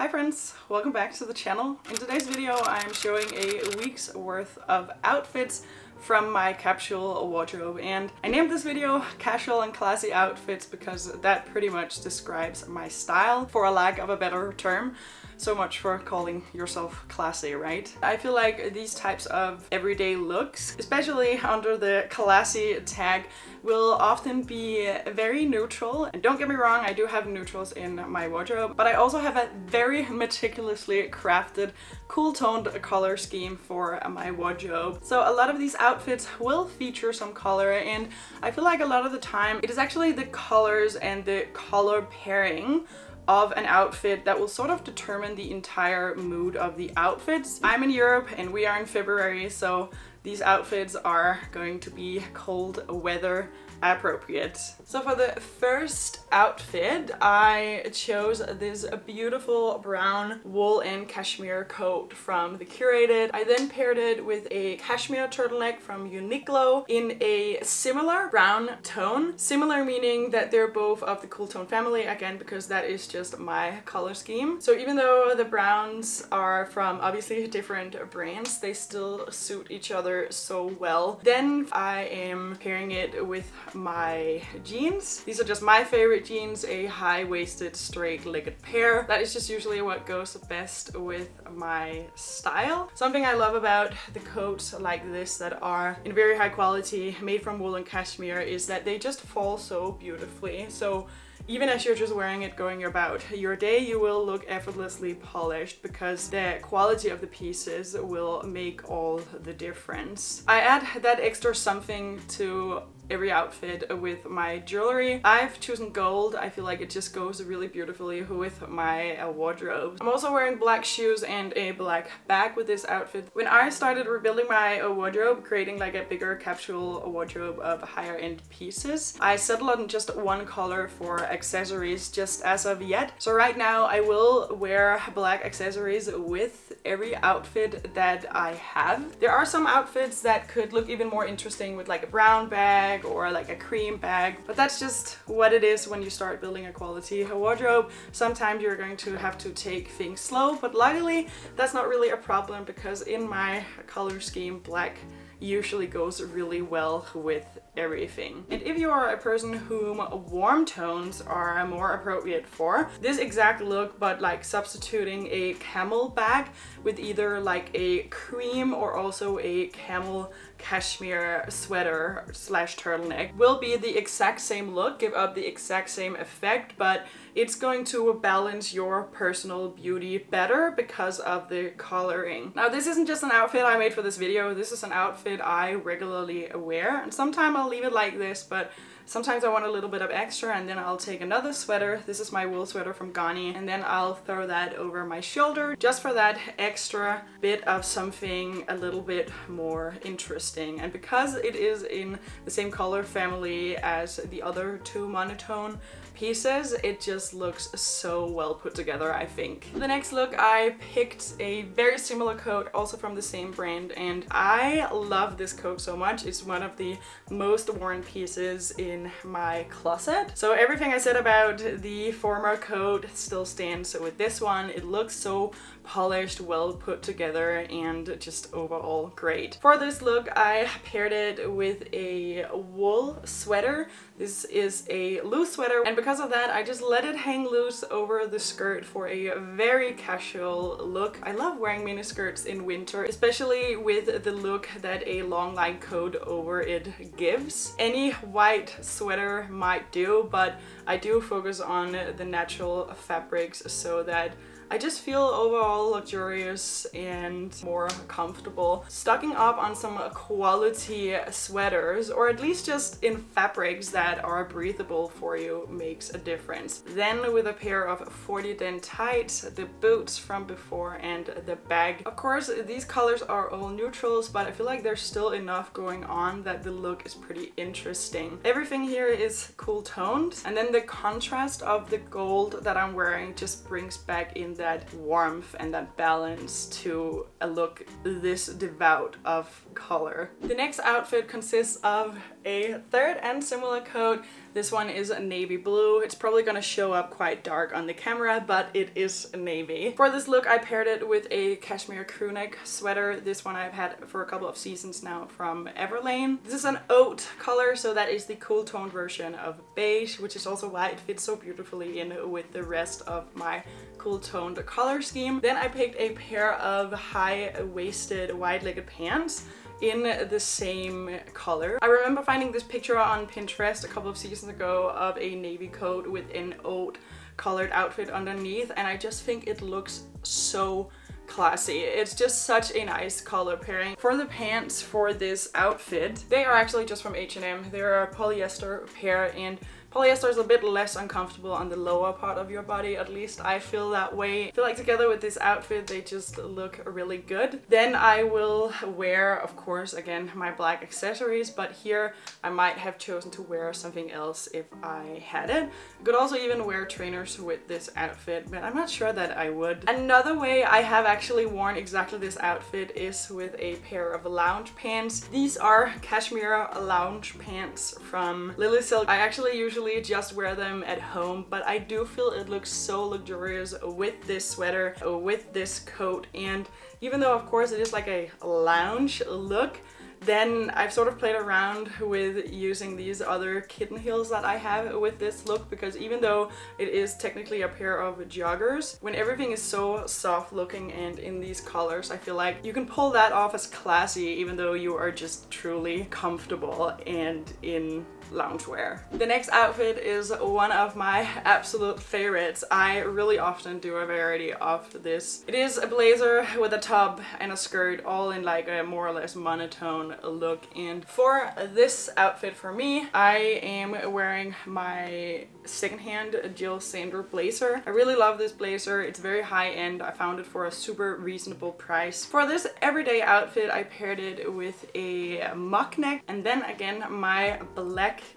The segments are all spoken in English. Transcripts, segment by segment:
Hi friends, welcome back to the channel. In today's video I'm showing a week's worth of outfits from my capsule wardrobe and I named this video casual and classy outfits because that pretty much describes my style for a lack of a better term. So much for calling yourself classy, right? I feel like these types of everyday looks, especially under the classy tag, will often be very neutral. And don't get me wrong, I do have neutrals in my wardrobe, but I also have a very meticulously crafted, cool toned color scheme for my wardrobe. So a lot of these outfits will feature some color and I feel like a lot of the time it is actually the colors and the color pairing of an outfit that will sort of determine the entire mood of the outfits. I'm in Europe and we are in February, so these outfits are going to be cold weather appropriate. So for the first outfit, I chose this beautiful brown wool and cashmere coat from The Curated. I then paired it with a cashmere turtleneck from Uniqlo in a similar brown tone. Similar meaning that they're both of the cool tone family, again, because that is just my color scheme. So even though the browns are from obviously different brands, they still suit each other so well. Then I am pairing it with my jeans. These are just my favorite jeans, a high-waisted straight-legged pair. That is just usually what goes best with my style. Something I love about the coats like this that are in very high quality, made from wool and cashmere, is that they just fall so beautifully. So even as you're just wearing it going about your day, you will look effortlessly polished because the quality of the pieces will make all the difference. I add that extra something to every outfit with my jewelry. I've chosen gold. I feel like it just goes really beautifully with my uh, wardrobe. I'm also wearing black shoes and a black bag with this outfit. When I started rebuilding my uh, wardrobe, creating like a bigger capsule wardrobe of higher end pieces, I settled on just one color for accessories just as of yet. So right now I will wear black accessories with every outfit that I have. There are some outfits that could look even more interesting with like a brown bag or like a cream bag. But that's just what it is when you start building a quality wardrobe. Sometimes you're going to have to take things slow, but luckily that's not really a problem because in my color scheme, black usually goes really well with everything. And if you are a person whom warm tones are more appropriate for, this exact look but like substituting a camel bag with either like a cream or also a camel cashmere sweater slash turtleneck will be the exact same look, give up the exact same effect, but it's going to balance your personal beauty better because of the coloring. Now this isn't just an outfit I made for this video, this is an outfit I regularly wear and sometimes I'll leave it like this but Sometimes I want a little bit of extra and then I'll take another sweater. This is my wool sweater from Ganni and then I'll throw that over my shoulder just for that extra bit of something a little bit more interesting. And because it is in the same color family as the other two monotone pieces, it just looks so well put together, I think. The next look, I picked a very similar coat, also from the same brand, and I love this coat so much. It's one of the most worn pieces in my closet. So everything I said about the former coat still stands So with this one. It looks so polished, well put together, and just overall great. For this look, I paired it with a wool sweater. This is a loose sweater, and because of that, I just let it hang loose over the skirt for a very casual look. I love wearing mini skirts in winter, especially with the look that a long line coat over it gives. Any white sweater might do, but I do focus on the natural fabrics so that I just feel overall luxurious and more comfortable. Stocking up on some quality sweaters or at least just in fabrics that are breathable for you makes a difference. Then with a pair of 40 Den tights, the boots from before and the bag. Of course these colors are all neutrals but I feel like there's still enough going on that the look is pretty interesting. Everything here is cool toned and then the contrast of the gold that I'm wearing just brings back in that warmth and that balance to a look this devout of color. The next outfit consists of a third and similar coat this one is a navy blue. It's probably gonna show up quite dark on the camera, but it is navy. For this look, I paired it with a cashmere crewneck sweater. This one I've had for a couple of seasons now from Everlane. This is an oat color, so that is the cool toned version of beige, which is also why it fits so beautifully in with the rest of my cool toned color scheme. Then I picked a pair of high-waisted wide-legged pants in the same color. I remember finding this picture on Pinterest a couple of seasons ago of a navy coat with an oat colored outfit underneath and I just think it looks so classy. It's just such a nice color pairing. For the pants for this outfit, they are actually just from H&M. They're a polyester pair and Polyester is a bit less uncomfortable on the lower part of your body, at least I feel that way. I feel like together with this outfit they just look really good. Then I will wear, of course, again, my black accessories, but here I might have chosen to wear something else if I had it. I could also even wear trainers with this outfit, but I'm not sure that I would. Another way I have actually worn exactly this outfit is with a pair of lounge pants. These are cashmere lounge pants from Lily Silk. I actually usually usually just wear them at home, but I do feel it looks so luxurious with this sweater, with this coat, and even though of course it is like a lounge look, then I've sort of played around with using these other kitten heels that I have with this look because even though it is technically a pair of joggers, when everything is so soft looking and in these colors, I feel like you can pull that off as classy even though you are just truly comfortable and in loungewear. The next outfit is one of my absolute favorites. I really often do a variety of this. It is a blazer with a top and a skirt all in like a more or less monotone look and for this outfit for me I am wearing my secondhand Jill Sander blazer. I really love this blazer. It's very high end. I found it for a super reasonable price. For this everyday outfit I paired it with a mock neck and then again my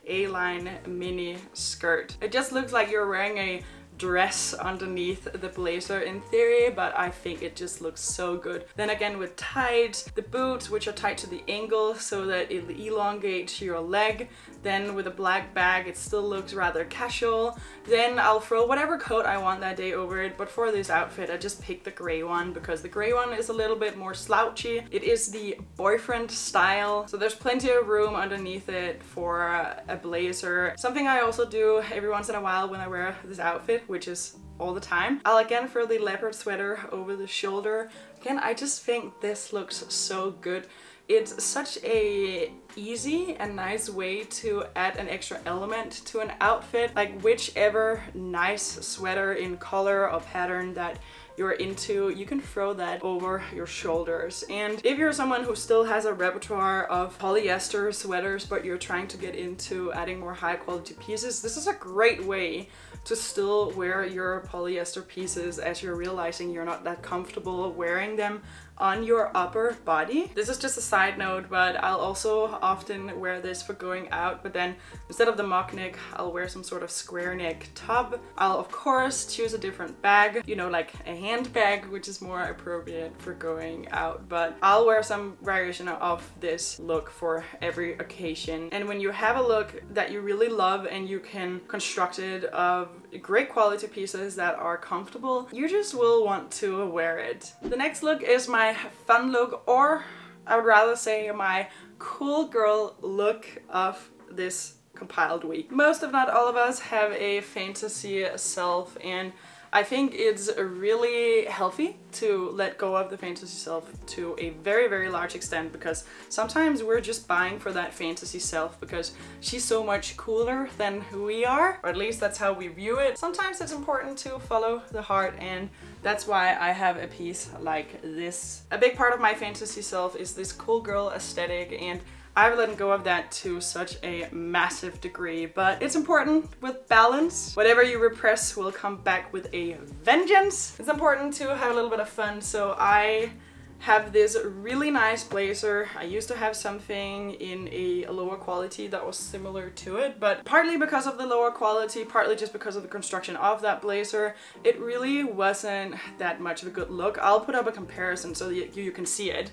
a-line mini skirt. It just looks like you're wearing a dress underneath the blazer in theory, but I think it just looks so good. Then again with tights, the boots which are tied to the ankle so that it elongates your leg. Then with a black bag it still looks rather casual. Then I'll throw whatever coat I want that day over it, but for this outfit I just picked the gray one because the gray one is a little bit more slouchy. It is the boyfriend style, so there's plenty of room underneath it for a blazer. Something I also do every once in a while when I wear this outfit which is all the time. I'll again throw the leopard sweater over the shoulder. Again, I just think this looks so good. It's such a easy and nice way to add an extra element to an outfit. Like whichever nice sweater in color or pattern that you're into, you can throw that over your shoulders. And if you're someone who still has a repertoire of polyester sweaters, but you're trying to get into adding more high quality pieces, this is a great way to still wear your polyester pieces as you're realizing you're not that comfortable wearing them on your upper body. This is just a side note, but I'll also often wear this for going out, but then instead of the mock neck, I'll wear some sort of square neck top. I'll of course choose a different bag, you know, like a handbag, which is more appropriate for going out, but I'll wear some variation of this look for every occasion. And when you have a look that you really love and you can construct it of great quality pieces that are comfortable, you just will want to wear it. The next look is my fun look or I would rather say my cool girl look of this compiled week. Most if not all of us have a fantasy self and I think it's really healthy to let go of the fantasy self to a very, very large extent because sometimes we're just buying for that fantasy self because she's so much cooler than who we are, or at least that's how we view it. Sometimes it's important to follow the heart and that's why I have a piece like this. A big part of my fantasy self is this cool girl aesthetic and I've let go of that to such a massive degree, but it's important with balance. Whatever you repress will come back with a vengeance. It's important to have a little bit of fun, so I have this really nice blazer. I used to have something in a lower quality that was similar to it, but partly because of the lower quality, partly just because of the construction of that blazer, it really wasn't that much of a good look. I'll put up a comparison so that you can see it.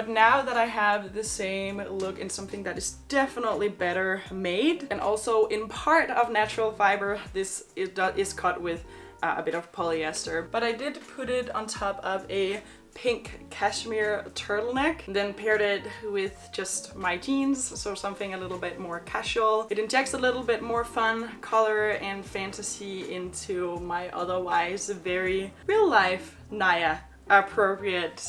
But now that I have the same look in something that is definitely better made and also in part of natural fiber, this is, cut with uh, a bit of polyester. But I did put it on top of a pink cashmere turtleneck then paired it with just my jeans so something a little bit more casual it injects a little bit more fun color and fantasy into my otherwise very real life Naja appropriate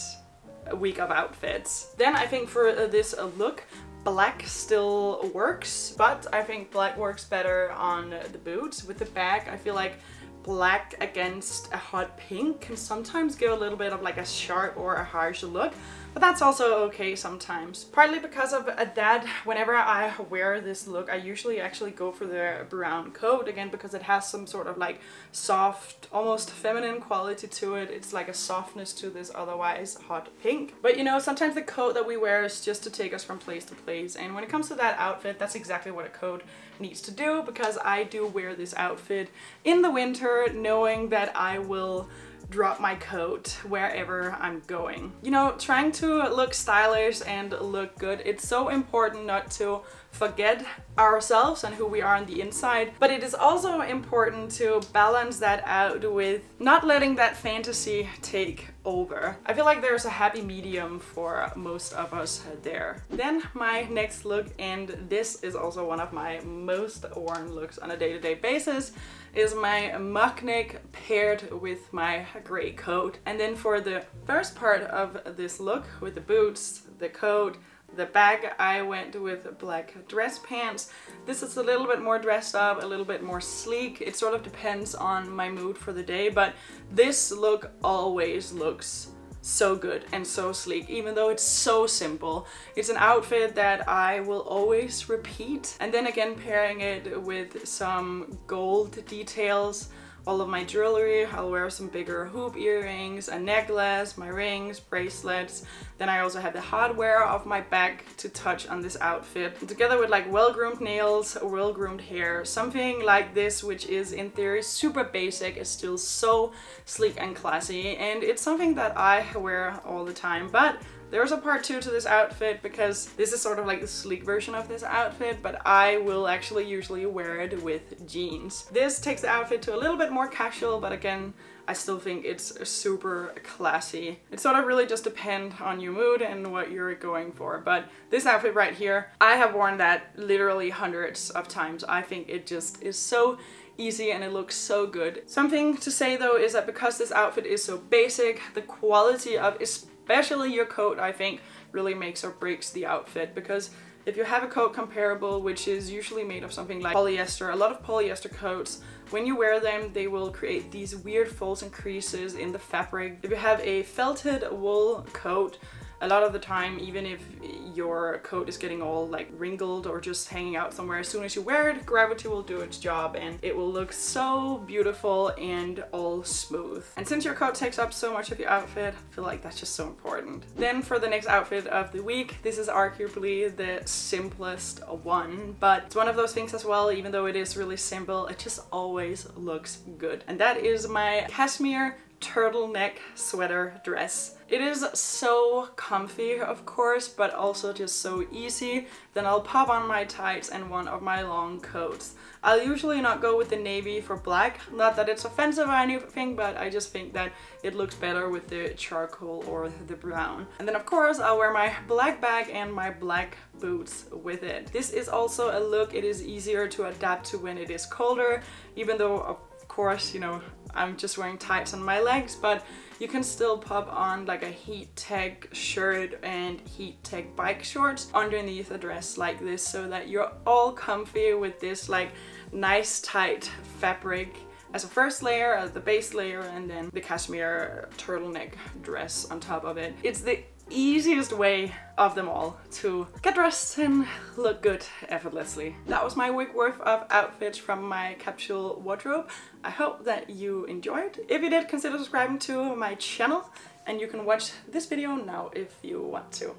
week of outfits. Then I think for uh, this uh, look, black still works, but I think black works better on the boots. With the bag, I feel like black against a hot pink can sometimes give a little bit of like a sharp or a harsh look but that's also okay sometimes. Partly because of that, whenever I wear this look, I usually actually go for the brown coat again because it has some sort of like soft, almost feminine quality to it. It's like a softness to this otherwise hot pink. But you know, sometimes the coat that we wear is just to take us from place to place. And when it comes to that outfit, that's exactly what a coat needs to do because I do wear this outfit in the winter knowing that I will drop my coat wherever I'm going. You know, trying to look stylish and look good, it's so important not to forget ourselves and who we are on the inside. But it is also important to balance that out with not letting that fantasy take over. I feel like there's a happy medium for most of us there. Then my next look, and this is also one of my most worn looks on a day-to-day -day basis, is my mock neck paired with my gray coat. And then for the first part of this look with the boots, the coat, the bag I went with black dress pants. This is a little bit more dressed up, a little bit more sleek. It sort of depends on my mood for the day, but this look always looks so good and so sleek even though it's so simple. It's an outfit that I will always repeat. And then again pairing it with some gold details all of my jewelry. I'll wear some bigger hoop earrings, a necklace, my rings, bracelets. Then I also have the hardware of my bag to touch on this outfit. Together with like well-groomed nails, well-groomed hair, something like this which is in theory super basic is still so sleek and classy and it's something that I wear all the time but there's a part two to this outfit because this is sort of like the sleek version of this outfit, but I will actually usually wear it with jeans. This takes the outfit to a little bit more casual, but again, I still think it's super classy. It sort of really just depends on your mood and what you're going for. But this outfit right here, I have worn that literally hundreds of times. I think it just is so easy and it looks so good. Something to say though is that because this outfit is so basic, the quality of especially your coat I think really makes or breaks the outfit because if you have a coat comparable which is usually made of something like polyester, a lot of polyester coats, when you wear them they will create these weird folds and creases in the fabric. If you have a felted wool coat a lot of the time, even if your coat is getting all like wrinkled or just hanging out somewhere, as soon as you wear it, gravity will do its job and it will look so beautiful and all smooth. And since your coat takes up so much of your outfit, I feel like that's just so important. Then for the next outfit of the week, this is arguably the simplest one, but it's one of those things as well, even though it is really simple, it just always looks good. And that is my cashmere turtleneck sweater dress. It is so comfy, of course, but also just so easy. Then I'll pop on my tights and one of my long coats. I'll usually not go with the navy for black. Not that it's offensive or anything, but I just think that it looks better with the charcoal or the brown. And then of course I'll wear my black bag and my black boots with it. This is also a look it is easier to adapt to when it is colder, even though of course, you know, I'm just wearing tights on my legs, but you can still pop on like a Heattech shirt and Heattech bike shorts underneath a dress like this so that you're all comfy with this like nice tight fabric as a first layer, as the base layer, and then the cashmere turtleneck dress on top of it. It's the easiest way of them all to get dressed and look good effortlessly. That was my week worth of outfits from my capsule wardrobe. I hope that you enjoyed. If you did, consider subscribing to my channel and you can watch this video now if you want to.